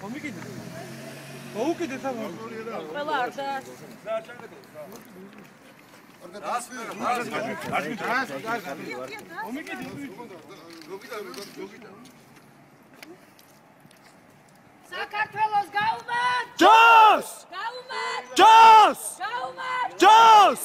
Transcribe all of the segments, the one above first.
მომიკიდე. მოუკიდე თამა. ყველა არ და საქართველოს გაუმართ! ჯოს! გაუმართ! ჯოს! გაუმართ! ჯოს!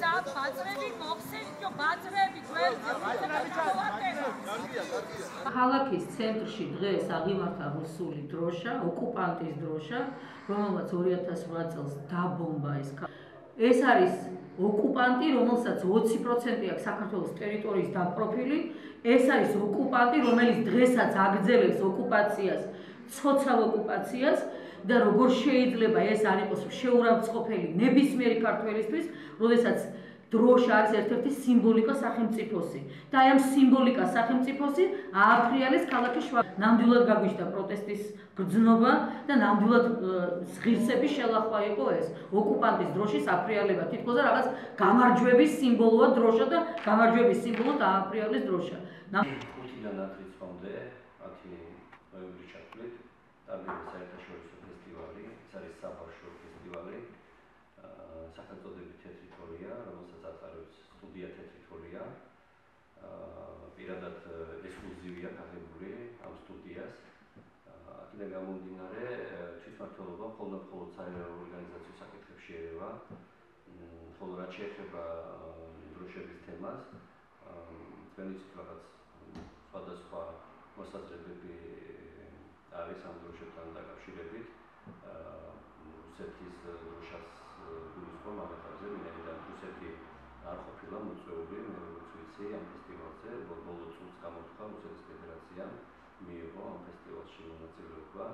ისა ბაზრები მოხსენით, რომ ბაზრები გვერდზე ქალაქის ცენტრში დღეს აღიმართა რუსული დროშა, ოკუპანტის დროშა, რომელმაც 2008 წელს დაბომბა ეს ეს არის ოკუპანტი, რომელსაც 20% აქვს საქართველოს ტერიტორიის დაპროფილი, ეს არის ოკუპანტი, რომელიც დღესაც აგრძელებს ოკუპაციას, ცოცხალ ოკუპაციას და როგორ შეიძლება ეს არ იყოს შეურაცხყოფელი ნებისმიერი ქართველისთვის, როდესაც დროშა არის ერთ-ერთი სიმბოლიკა სახელმწიფოსი. და ამ სიმბოლიკა სახელმწიფოსი ააფრიალეს ქალაქის შუა ნამდვილად გაგვიშთა პროტესტის გრძნობა და ნამდვილად ღირსების შელახვა იყო ეს. ოკუპანტის დროშის აფრიალება თითქოს და რაღაც გამარჯვების სიმბოლოა დროშა და გამარჯვების სიმბოლოდ ააფრიალეს დროშა. ნამ- ხუთიდან ათი წამდე 10 ნოემბრის ჩათვლით ტარგეტი საერთაშორისო ფესტივალი, ეს არის საბავშვო ფესტივალი. აა სახელწოდებით თეთრი თორია, რომელსაც ატარებს სტუდია თეთრი თორია. აა პირადად ექსკლუზივია გაღებული ამ სტუდიას. აა აქედან გამომდინარე თვითმმართველობა მხოლოდ მხოლოდ საერთო ორგანიზაციის საკითხებში ერევა. მ, ხოლო რაც შეეხება აა, დროშების თემას, აა თქვენი რაღაც სხვადასხვა მოსაზრებები არის ამ დროშებთან დაკავშირებით. რუსეთის დროშას გულისხმობ მაგათაზე, ვინაიდან რუსეთი არ ყოფილა მოწვეული, მე როგორც ვიცი, ამ ფესტივალზე, ბოლო წუთს გამოთქვა რუსეთის ფედერაციამ მიიღო ამ ფესტივალში მონაწილეობა.